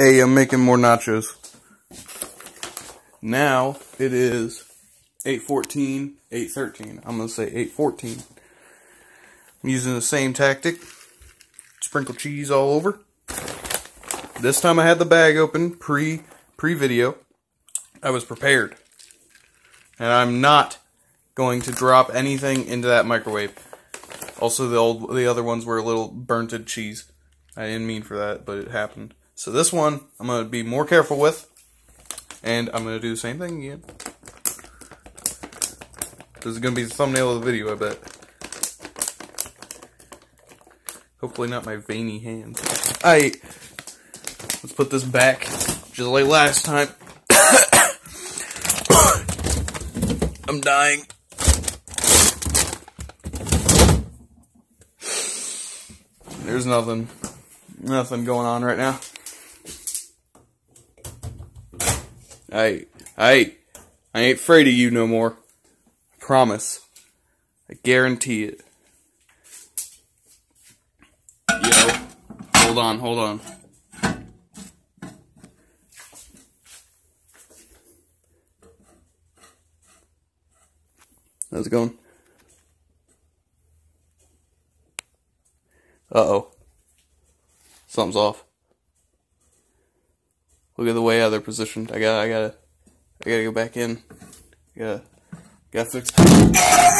Hey, I'm making more nachos. Now it is 814, 813. I'm going to say 814. I'm using the same tactic. Sprinkle cheese all over. This time I had the bag open pre pre video. I was prepared. And I'm not going to drop anything into that microwave. Also the old the other ones were a little burnted cheese. I didn't mean for that, but it happened. So this one I'm going to be more careful with. And I'm going to do the same thing again. This is going to be the thumbnail of the video, I bet. Hopefully not my veiny hands. I let's put this back just like last time. I'm dying. There's nothing nothing going on right now. I I I ain't afraid of you no more. I promise. I guarantee it. Yo, hold on, hold on. How's it going? Uh oh. Something's off. Look at the way how they're positioned. I gotta, I gotta, I gotta go back in. I gotta, gotta fix.